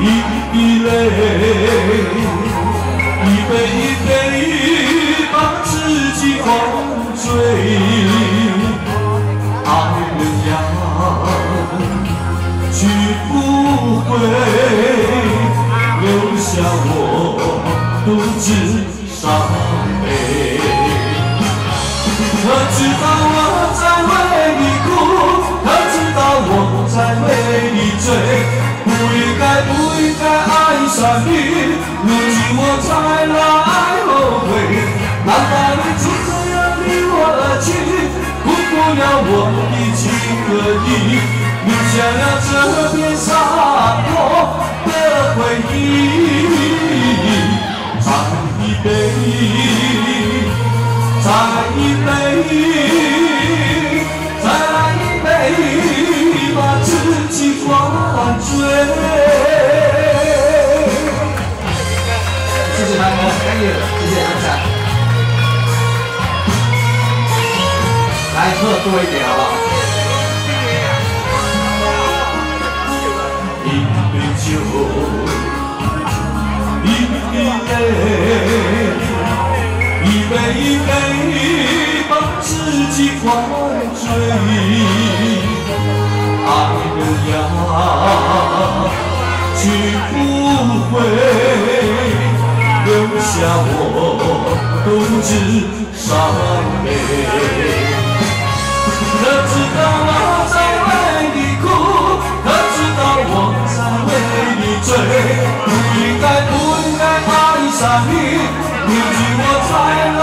一滴泪，一杯一杯把自己灌醉，爱人呀，去不回，留下我独自伤悲。可知道我不应该。不应该爱上你，如今我才来后悔。难道你就这样离我而去，辜负了我的情和义，留下了这片洒脱的回忆？再一杯，再一杯，醉。谢谢杨仔，来喝多一点好不好？去不回。留下我独自伤悲。可知道我在为你哭，可知道我在为你醉。不应该不应该爱上你，如今我才来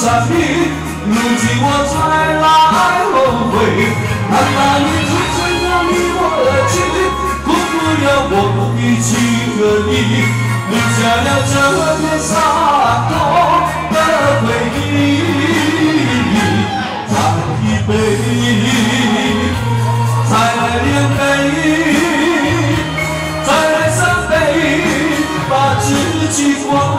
伤悲，如今我才来后悔。难道你只在乎你我的情，辜负了我的情和义？留下了这片伤痛的回忆，再一杯，再两杯，再三杯，把自己灌。